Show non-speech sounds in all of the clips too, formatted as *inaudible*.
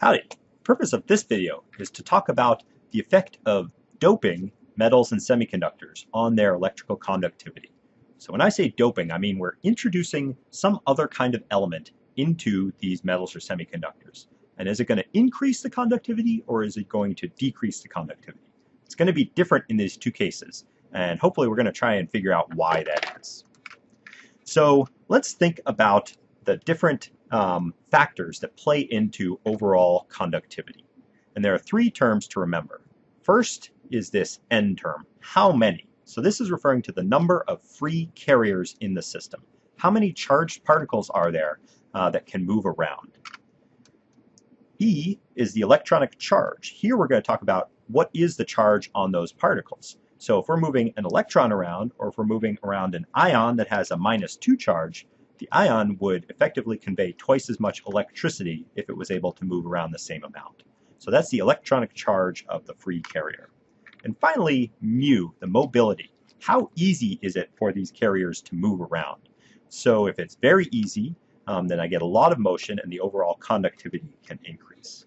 Howdy! The purpose of this video is to talk about the effect of doping metals and semiconductors on their electrical conductivity. So when I say doping, I mean we're introducing some other kind of element into these metals or semiconductors. And is it going to increase the conductivity or is it going to decrease the conductivity? It's going to be different in these two cases. And hopefully we're going to try and figure out why that is. So let's think about the different um, factors that play into overall conductivity. And there are three terms to remember. First is this N term, how many? So this is referring to the number of free carriers in the system. How many charged particles are there uh, that can move around? E is the electronic charge. Here we're going to talk about what is the charge on those particles. So if we're moving an electron around, or if we're moving around an ion that has a minus 2 charge, the ion would effectively convey twice as much electricity if it was able to move around the same amount. So that's the electronic charge of the free carrier. And finally, mu, the mobility. How easy is it for these carriers to move around? So if it's very easy, um, then I get a lot of motion and the overall conductivity can increase.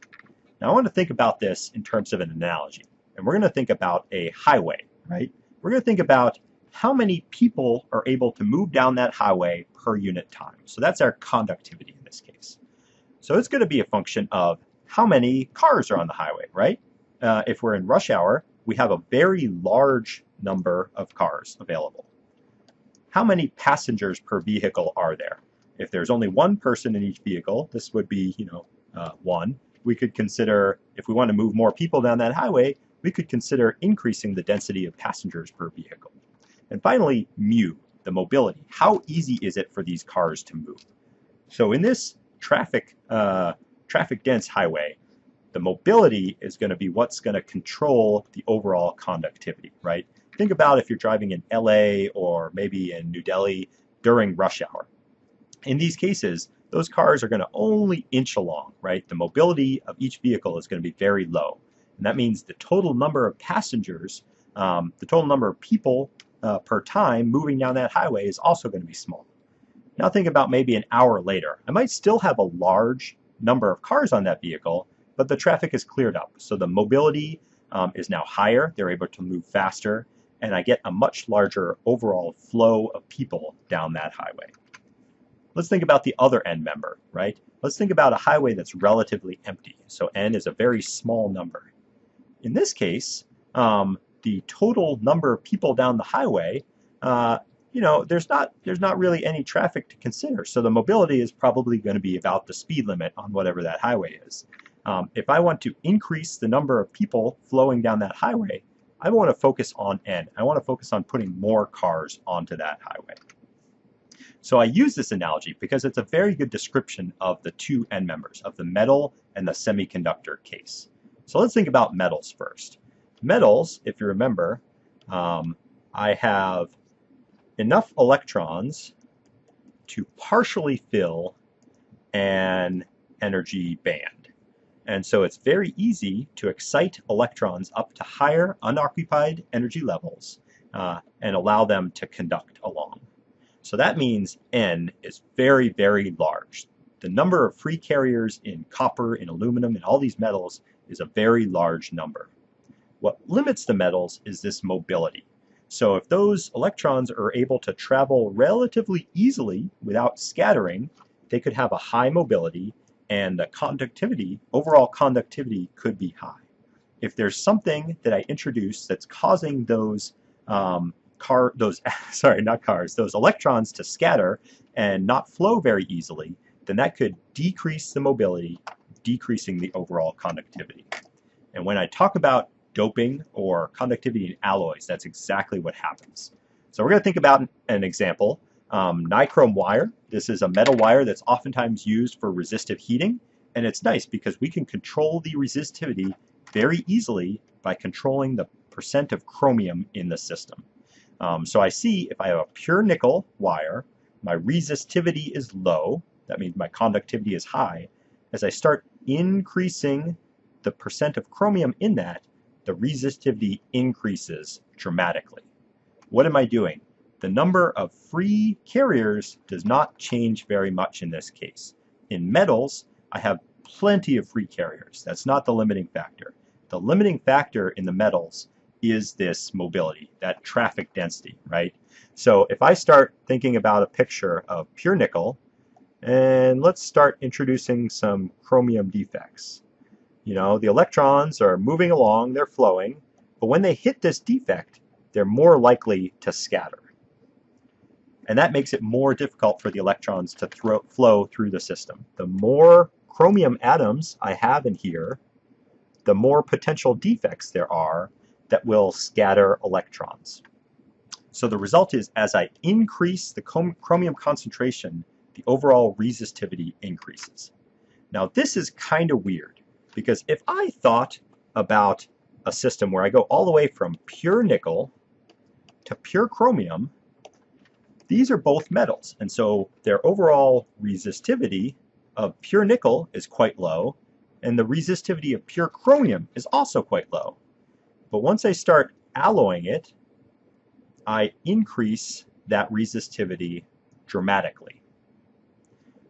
Now I want to think about this in terms of an analogy. And we're going to think about a highway, right? We're going to think about how many people are able to move down that highway per unit time. So that's our conductivity in this case. So it's going to be a function of how many cars are on the highway, right? Uh, if we're in rush hour, we have a very large number of cars available. How many passengers per vehicle are there? If there's only one person in each vehicle, this would be, you know, uh, one. We could consider, if we want to move more people down that highway, we could consider increasing the density of passengers per vehicle. And finally, mu, the mobility. How easy is it for these cars to move? So in this traffic, uh, traffic dense highway, the mobility is going to be what's going to control the overall conductivity, right? Think about if you're driving in LA or maybe in New Delhi during rush hour. In these cases, those cars are going to only inch along, right? The mobility of each vehicle is going to be very low. And that means the total number of passengers, um, the total number of people uh, per time moving down that highway is also going to be small. Now think about maybe an hour later. I might still have a large number of cars on that vehicle, but the traffic is cleared up. So the mobility um, is now higher, they're able to move faster, and I get a much larger overall flow of people down that highway. Let's think about the other end member, right? Let's think about a highway that's relatively empty. So N is a very small number. In this case, um, the total number of people down the highway, uh, you know, there's not there's not really any traffic to consider. So the mobility is probably going to be about the speed limit on whatever that highway is. Um, if I want to increase the number of people flowing down that highway, I want to focus on N. I want to focus on putting more cars onto that highway. So I use this analogy because it's a very good description of the two end members, of the metal and the semiconductor case. So let's think about metals first metals, if you remember, um, I have enough electrons to partially fill an energy band. And so it's very easy to excite electrons up to higher unoccupied energy levels uh, and allow them to conduct along. So that means N is very, very large. The number of free carriers in copper, in aluminum, in all these metals is a very large number. What limits the metals is this mobility. So if those electrons are able to travel relatively easily without scattering, they could have a high mobility and the conductivity, overall conductivity could be high. If there's something that I introduce that's causing those um, car, those, *laughs* sorry, not cars, those electrons to scatter and not flow very easily, then that could decrease the mobility, decreasing the overall conductivity. And when I talk about doping or conductivity in alloys, that's exactly what happens. So we're going to think about an example. Um, nichrome wire. This is a metal wire that's oftentimes used for resistive heating. And it's nice because we can control the resistivity very easily by controlling the percent of chromium in the system. Um, so I see if I have a pure nickel wire, my resistivity is low. That means my conductivity is high. As I start increasing the percent of chromium in that, the resistivity increases dramatically. What am I doing? The number of free carriers does not change very much in this case. In metals, I have plenty of free carriers. That's not the limiting factor. The limiting factor in the metals is this mobility, that traffic density, right? So if I start thinking about a picture of pure nickel, and let's start introducing some chromium defects. You know, the electrons are moving along, they're flowing, but when they hit this defect, they're more likely to scatter. And that makes it more difficult for the electrons to flow through the system. The more chromium atoms I have in here, the more potential defects there are that will scatter electrons. So the result is as I increase the chromium concentration, the overall resistivity increases. Now this is kind of weird because if I thought about a system where I go all the way from pure nickel to pure chromium, these are both metals. And so their overall resistivity of pure nickel is quite low, and the resistivity of pure chromium is also quite low. But once I start alloying it, I increase that resistivity dramatically.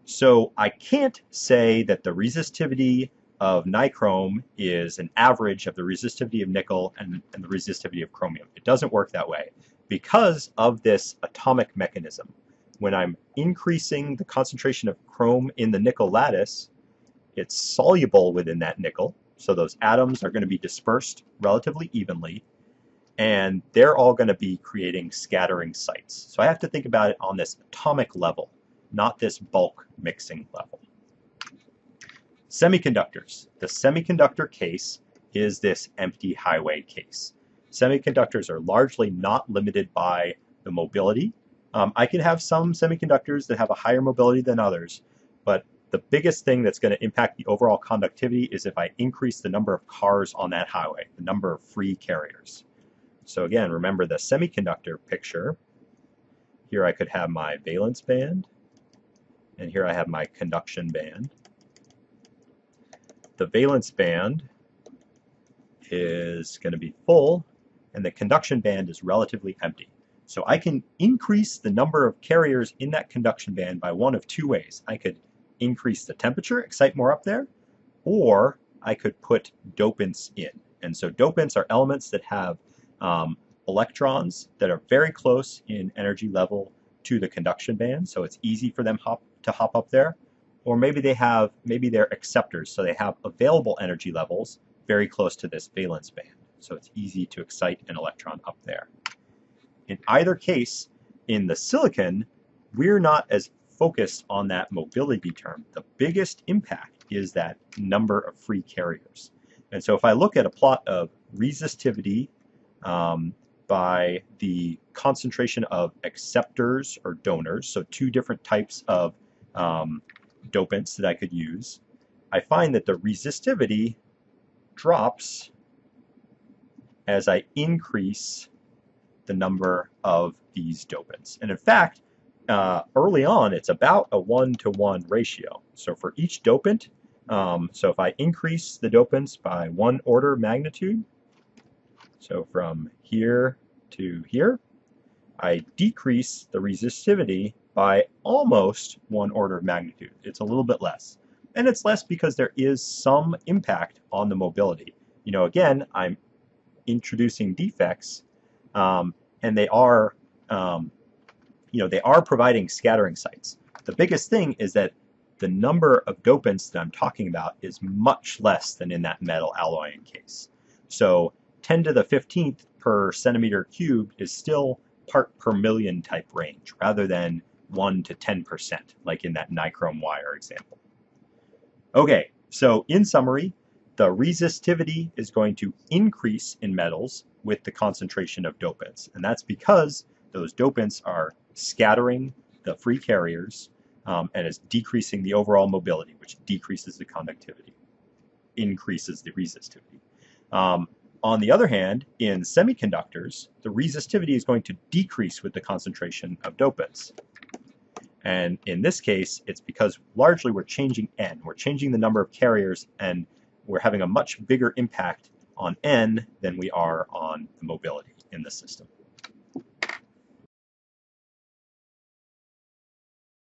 So I can't say that the resistivity of nichrome is an average of the resistivity of nickel and, and the resistivity of chromium. It doesn't work that way because of this atomic mechanism. When I'm increasing the concentration of chrome in the nickel lattice, it's soluble within that nickel, so those atoms are going to be dispersed relatively evenly, and they're all going to be creating scattering sites. So I have to think about it on this atomic level, not this bulk mixing level. Semiconductors. The semiconductor case is this empty highway case. Semiconductors are largely not limited by the mobility. Um, I can have some semiconductors that have a higher mobility than others, but the biggest thing that's going to impact the overall conductivity is if I increase the number of cars on that highway, the number of free carriers. So again, remember the semiconductor picture. Here I could have my valence band, and here I have my conduction band the valence band is going to be full and the conduction band is relatively empty. So I can increase the number of carriers in that conduction band by one of two ways. I could increase the temperature, excite more up there, or I could put dopants in. And so dopants are elements that have um, electrons that are very close in energy level to the conduction band, so it's easy for them hop, to hop up there or maybe they have maybe they're acceptors so they have available energy levels very close to this valence band. So it's easy to excite an electron up there. In either case in the silicon we're not as focused on that mobility term. The biggest impact is that number of free carriers. And so if I look at a plot of resistivity um, by the concentration of acceptors or donors so two different types of um, dopants that I could use, I find that the resistivity drops as I increase the number of these dopants. And in fact, uh, early on, it's about a one-to-one ratio. So for each dopant, um, so if I increase the dopants by one order magnitude, so from here to here, I decrease the resistivity by almost one order of magnitude. It's a little bit less. And it's less because there is some impact on the mobility. You know, again, I'm introducing defects, um, and they are, um, you know, they are providing scattering sites. The biggest thing is that the number of dopants that I'm talking about is much less than in that metal alloying case. So 10 to the 15th per centimeter cubed is still part per million type range rather than 1 to 10%, like in that nichrome wire example. Okay, so in summary, the resistivity is going to increase in metals with the concentration of dopants. And that's because those dopants are scattering the free carriers um, and is decreasing the overall mobility, which decreases the conductivity, increases the resistivity. Um, on the other hand, in semiconductors, the resistivity is going to decrease with the concentration of dopants. And in this case, it's because largely we're changing n. We're changing the number of carriers, and we're having a much bigger impact on n than we are on the mobility in the system.